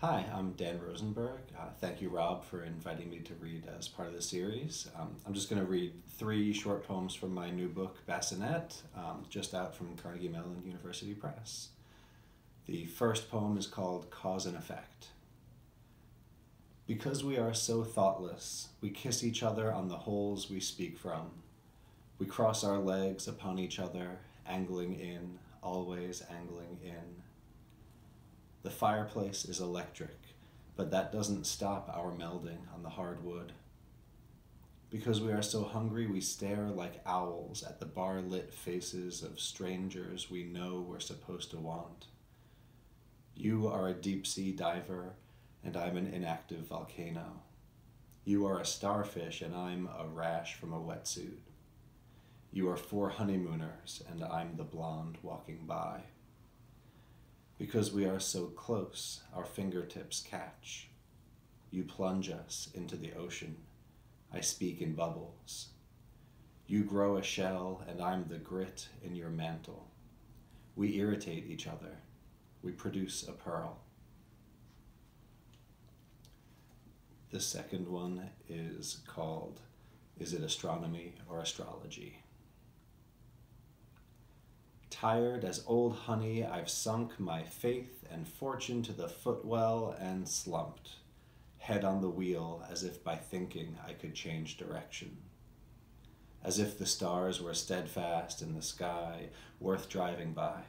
Hi, I'm Dan Rosenberg. Uh, thank you, Rob, for inviting me to read as part of the series. Um, I'm just going to read three short poems from my new book, Bassinet, um, just out from Carnegie Mellon University Press. The first poem is called Cause and Effect. Because we are so thoughtless, we kiss each other on the holes we speak from. We cross our legs upon each other, angling in, always angling in. The fireplace is electric, but that doesn't stop our melding on the hardwood. Because we are so hungry, we stare like owls at the bar lit faces of strangers we know we're supposed to want. You are a deep sea diver, and I'm an inactive volcano. You are a starfish, and I'm a rash from a wetsuit. You are four honeymooners, and I'm the blonde walking by. Because we are so close, our fingertips catch. You plunge us into the ocean. I speak in bubbles. You grow a shell, and I'm the grit in your mantle. We irritate each other. We produce a pearl. The second one is called Is It Astronomy or Astrology? Tired as old honey, I've sunk my faith and fortune to the footwell and slumped, head on the wheel as if by thinking I could change direction. As if the stars were steadfast in the sky, worth driving by.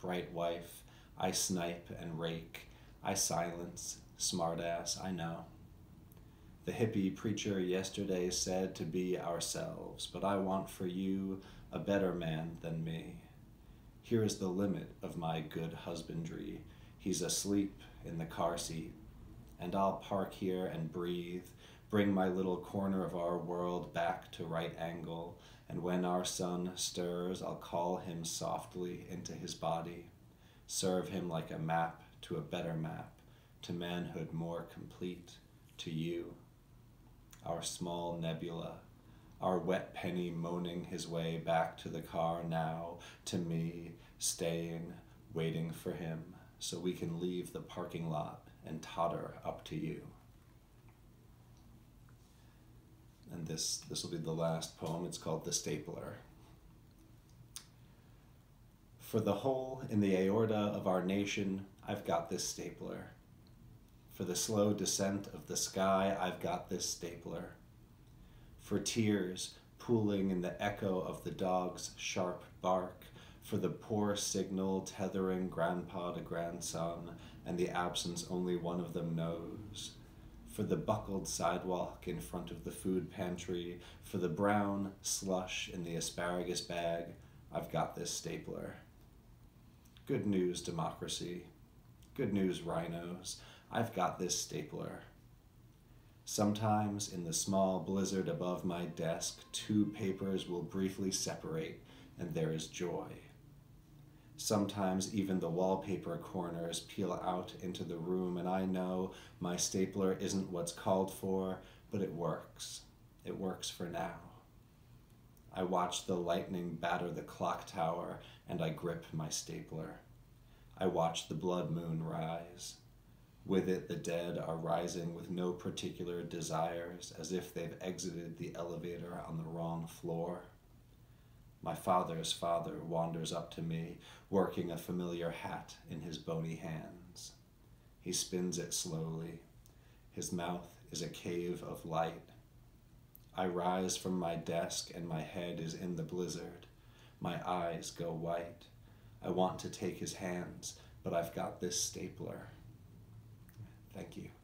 Bright wife, I snipe and rake, I silence, smartass, I know. The hippie preacher yesterday said to be ourselves, but I want for you a better man than me. Here is the limit of my good husbandry. He's asleep in the car seat, and I'll park here and breathe, bring my little corner of our world back to right angle, and when our sun stirs, I'll call him softly into his body, serve him like a map to a better map, to manhood more complete, to you, our small nebula our wet penny moaning his way back to the car now, to me, staying, waiting for him, so we can leave the parking lot and totter up to you. And this, this will be the last poem. It's called The Stapler. For the hole in the aorta of our nation, I've got this stapler. For the slow descent of the sky, I've got this stapler for tears pooling in the echo of the dog's sharp bark, for the poor signal tethering grandpa to grandson, and the absence only one of them knows, for the buckled sidewalk in front of the food pantry, for the brown slush in the asparagus bag, I've got this stapler. Good news, democracy. Good news, rhinos. I've got this stapler. Sometimes in the small blizzard above my desk, two papers will briefly separate and there is joy. Sometimes even the wallpaper corners peel out into the room and I know my stapler isn't what's called for, but it works. It works for now. I watch the lightning batter the clock tower and I grip my stapler. I watch the blood moon rise. With it, the dead are rising with no particular desires, as if they've exited the elevator on the wrong floor. My father's father wanders up to me, working a familiar hat in his bony hands. He spins it slowly. His mouth is a cave of light. I rise from my desk and my head is in the blizzard. My eyes go white. I want to take his hands, but I've got this stapler. Thank you.